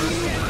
Let's.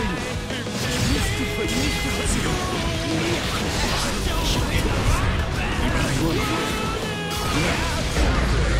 Years the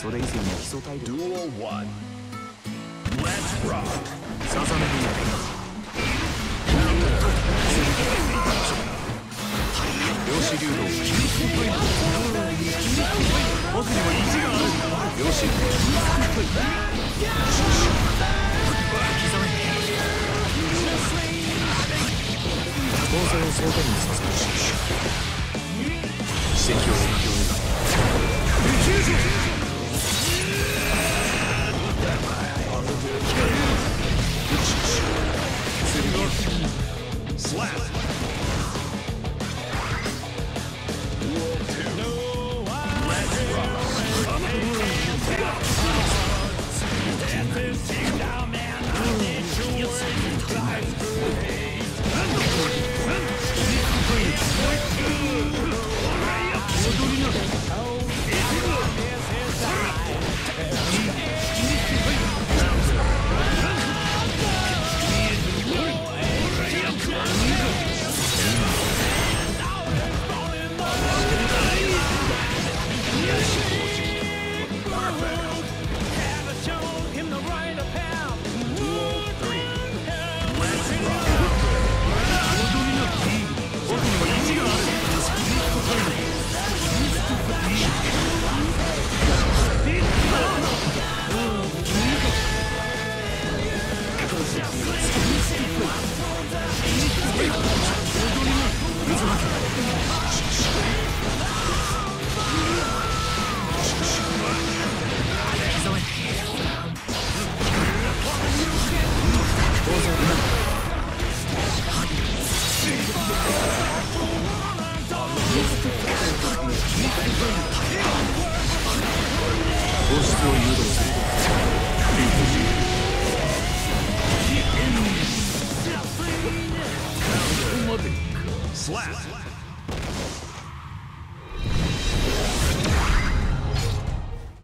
それ以前の基礎体力 Duel 1. Let's rock. さざめにや量子流動僕には意地がある。量子刻め装を装填にさせる。し戦況を